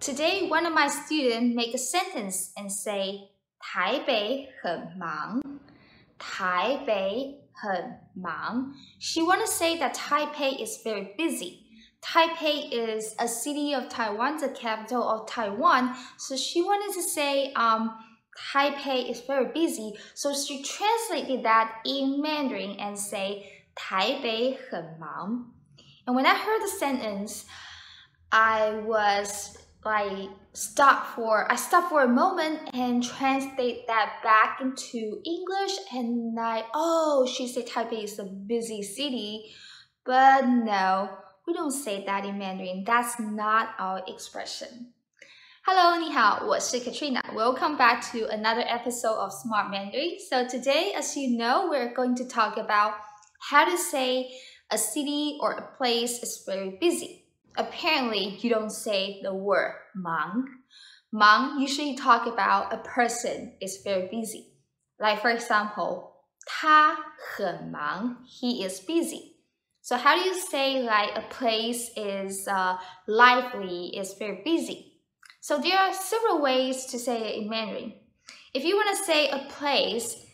Today, one of my students make a sentence and say 台北很忙。台北很忙. She want to say that Taipei is very busy. Taipei is a city of Taiwan, the capital of Taiwan. So she wanted to say um, Taipei is very busy. So she translated that in Mandarin and say 台北很忙. And when I heard the sentence, I was like stop for I stop for a moment and translate that back into English and like oh she said Taipei is a busy city but no we don't say that in Mandarin that's not our expression Hello 你好我是 Katrina welcome back to another episode of Smart Mandarin so today as you know we're going to talk about how to say a city or a place is very busy apparently you don't say the word 忙. Mang usually talk about a person is very busy. Like for example, 他很忙, he is busy. So how do you say like a place is uh, lively, is very busy? So there are several ways to say it in Mandarin. If you want to say a place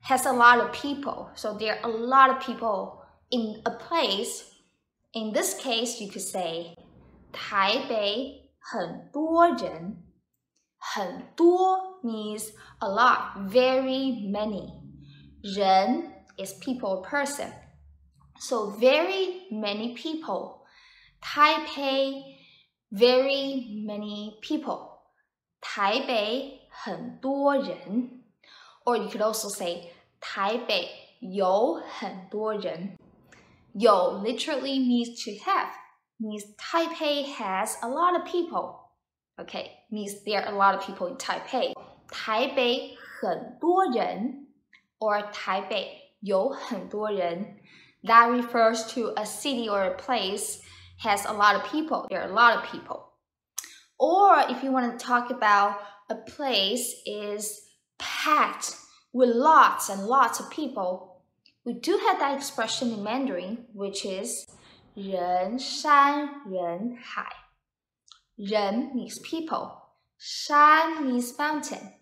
has a lot of people, so there are a lot of people in a place, in this case, you could say 台北很多人。很多 means a lot, very many. 人 is people, person. So very many people. Taipei, very many people. 台北很多人。Or you could also say 台北有很多人。 有 literally means to have, means Taipei has a lot of people. Okay, means there are a lot of people in Taipei. 台北很多人 or 台北有很多人 that refers to a city or a place has a lot of people. There are a lot of people. Or if you want to talk about a place is packed with lots and lots of people, we do have that expression in Mandarin, which is 人山人海. Ren means people, Shan means mountain,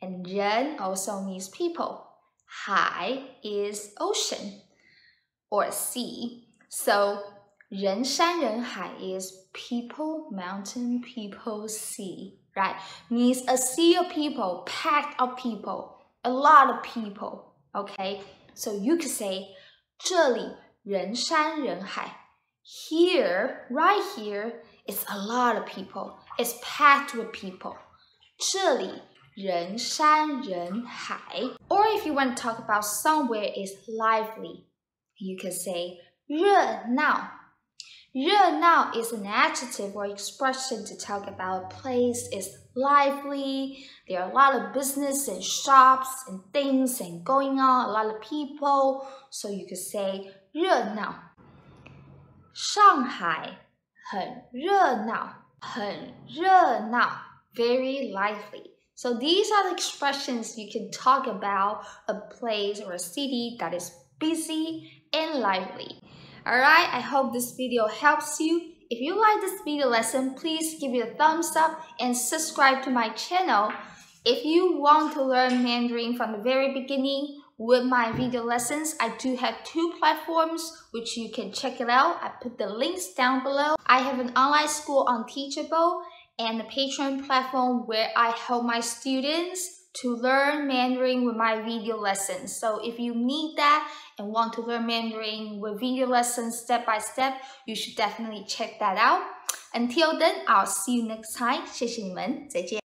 and Ren also means people. Hai is ocean or sea. So 人山人海 is people, mountain, people, sea, right? Means a sea of people, packed of people, a lot of people, okay? So you could say 这里人山人海. Here, right here, it's a lot of people. It's packed with people. 这里人山人海. Or if you want to talk about somewhere is lively, you could say 热闹. 热闹 is an adjective or expression to talk about a place is lively. There are a lot of business and shops and things and going on, a lot of people. So you could say 热闹。上海很热闹，很热闹，very lively. So these are the expressions you can talk about a place or a city that is busy and lively. Alright, I hope this video helps you. If you like this video lesson, please give it a thumbs up and subscribe to my channel. If you want to learn Mandarin from the very beginning with my video lessons, I do have two platforms which you can check it out. I put the links down below. I have an online school on Teachable and a Patreon platform where I help my students to learn Mandarin with my video lessons. So if you need that and want to learn Mandarin with video lessons step by step, you should definitely check that out. Until then, I'll see you next time. 谢谢你们，再见。